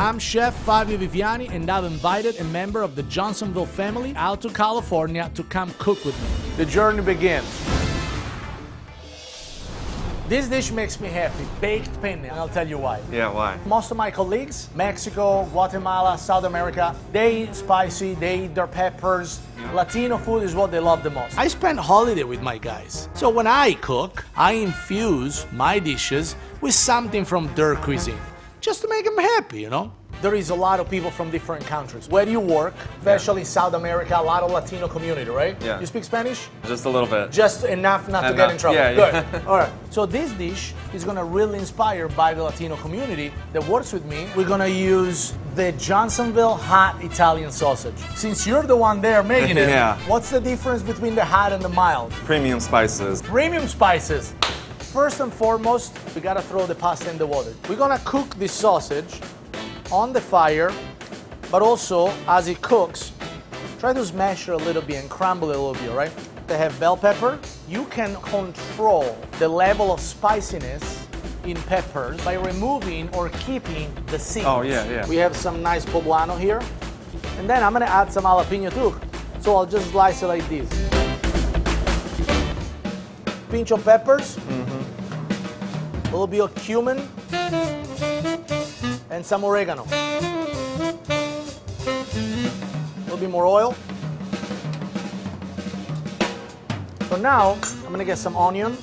I'm Chef Fabio Viviani, and I've invited a member of the Johnsonville family out to California to come cook with me. The journey begins. This dish makes me happy, baked penne, and I'll tell you why. Yeah, why? Most of my colleagues, Mexico, Guatemala, South America, they eat spicy, they eat their peppers. Latino food is what they love the most. I spend holiday with my guys. So when I cook, I infuse my dishes with something from their cuisine, just to make them happy, you know? There is a lot of people from different countries. Where do you work? Especially in South America, a lot of Latino community, right? Yeah. You speak Spanish? Just a little bit. Just enough not to get in trouble. yeah, Good. yeah. All right. So this dish is gonna really inspire by the Latino community that works with me. We're gonna use the Johnsonville hot Italian sausage. Since you're the one there making it, Yeah. what's the difference between the hot and the mild? Premium spices. Premium spices. First and foremost, we gotta throw the pasta in the water. We're gonna cook this sausage on the fire, but also as it cooks, try to smash it a little bit and crumble it a little bit, right? They have bell pepper. You can control the level of spiciness in peppers by removing or keeping the seeds. Oh, yeah, yeah. We have some nice poblano here. And then I'm gonna add some jalapeno too. So I'll just slice it like this. Pinch of peppers. Mm-hmm. A little bit of cumin. And some oregano. A little bit more oil. So now I'm gonna get some onion.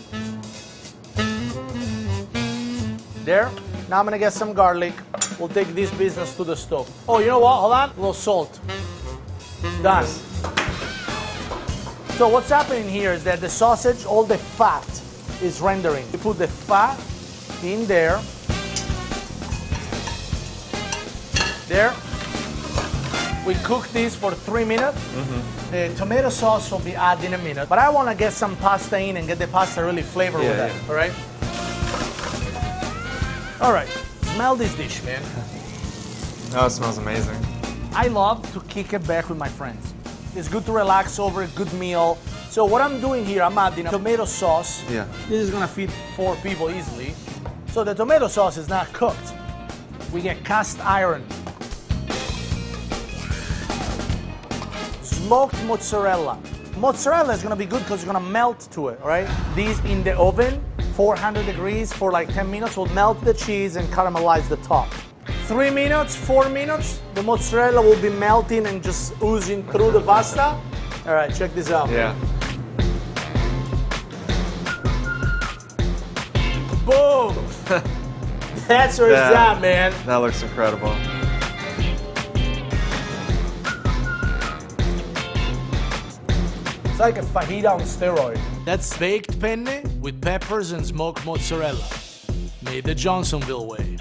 There. Now I'm gonna get some garlic. We'll take this business to the stove. Oh, you know what? Hold on. A little salt. Done. So what's happening here is that the sausage, all the fat is rendering. You put the fat in there. There. We cook this for three minutes. Mm-hmm. The tomato sauce will be added in a minute. But I want to get some pasta in and get the pasta really flavored with Yeah, that. yeah. All right. All right. Smell this dish, man. Oh, it smells amazing. I love to kick it back with my friends. It's good to relax over a good meal. So what I'm doing here, I'm adding tomato sauce. Yeah. This is gonna feed four people easily. So the tomato sauce is not cooked. We get cast iron. Smoked mozzarella. Mozzarella is gonna be good because it's gonna melt to it, right? These in the oven, 400 degrees for like 10 minutes, will melt the cheese and caramelize the top. Three minutes, four minutes, the mozzarella will be melting and just oozing through the pasta. All right, check this out. Yeah. That's where it's at, man. That looks incredible. It's like a fajita on steroid. That's baked penne with peppers and smoked mozzarella. Made the Johnsonville way.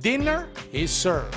Dinner is served.